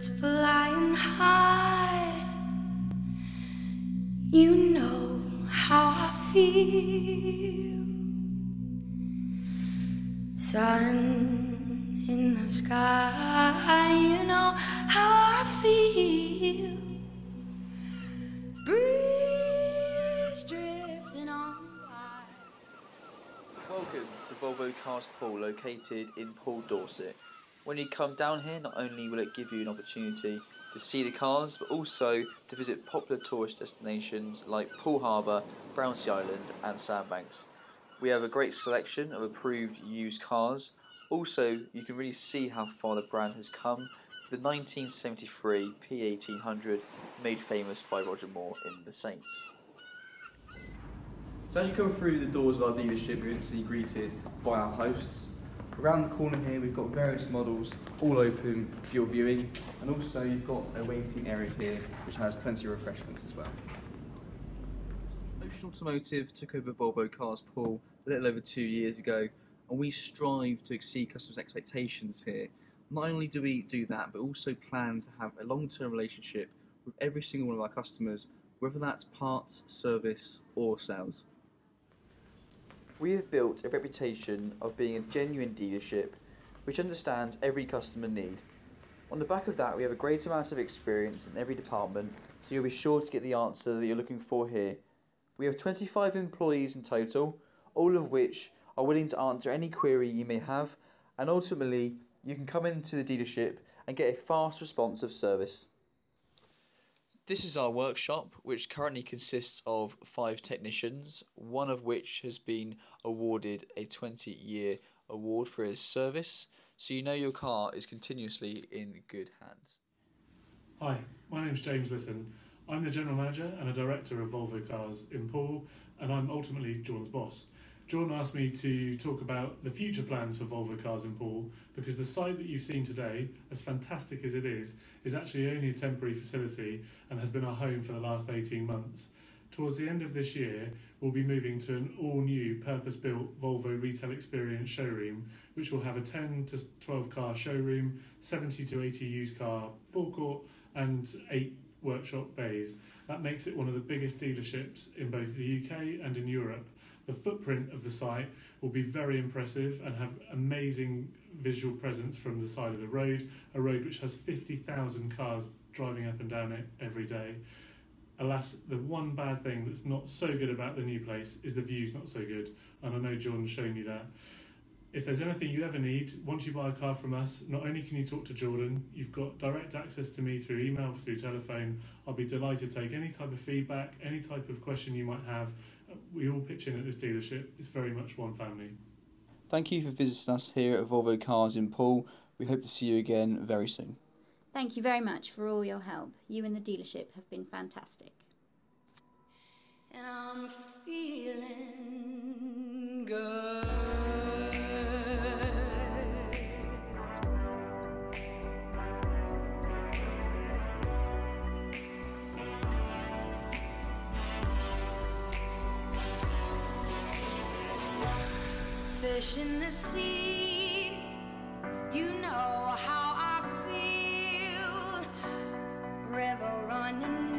birds flying high. You know how I feel. Sun in the sky, you know how I feel. Breeze drifting on by. Welcome to Volvo Cars Poole, located in Poole, Dorset. When you come down here, not only will it give you an opportunity to see the cars, but also to visit popular tourist destinations like Poole Harbour, Brownsea Island, and Sandbanks. We have a great selection of approved used cars. Also, you can really see how far the brand has come. The 1973 P1800, made famous by Roger Moore in The Saints. So as you come through the doors of our dealership, you're instantly greeted by our hosts. Around the corner here, we've got various models all open for your viewing, and also you've got a waiting area here, which has plenty of refreshments as well. Ocean Automotive took over Volvo Cars Poole a little over two years ago, and we strive to exceed customers' expectations here. Not only do we do that, but also plan to have a long-term relationship with every single one of our customers, whether that's parts, service, or sales. We have built a reputation of being a genuine dealership which understands every customer need. On the back of that, we have a great amount of experience in every department, so you'll be sure to get the answer that you're looking for here. We have 25 employees in total, all of which are willing to answer any query you may have, and ultimately, you can come into the dealership and get a fast responsive service. This is our workshop, which currently consists of five technicians, one of which has been awarded a 20 year award for his service, so you know your car is continuously in good hands. Hi, my name's James Litton. I'm the General Manager and a Director of Volvo Cars in Poole, and I'm ultimately John's boss. Jordan asked me to talk about the future plans for Volvo Cars in Poole because the site that you've seen today, as fantastic as it is, is actually only a temporary facility and has been our home for the last 18 months. Towards the end of this year, we'll be moving to an all new purpose built Volvo Retail Experience showroom, which will have a 10 to 12 car showroom, 70 to 80 used car forecourt, and 8 workshop bays. That makes it one of the biggest dealerships in both the UK and in Europe. The footprint of the site will be very impressive and have amazing visual presence from the side of the road, a road which has 50,000 cars driving up and down it every day. Alas, the one bad thing that's not so good about the new place is the view's not so good, and I know Jordan's shown you that. If there's anything you ever need, once you buy a car from us, not only can you talk to Jordan, you've got direct access to me through email, through telephone. I'll be delighted to take any type of feedback, any type of question you might have. We all pitch in at this dealership. It's very much one family. Thank you for visiting us here at Volvo Cars in Poole. We hope to see you again very soon. Thank you very much for all your help. You and the dealership have been fantastic. and I'm feeling good. fish in the sea. You know how I feel. River running.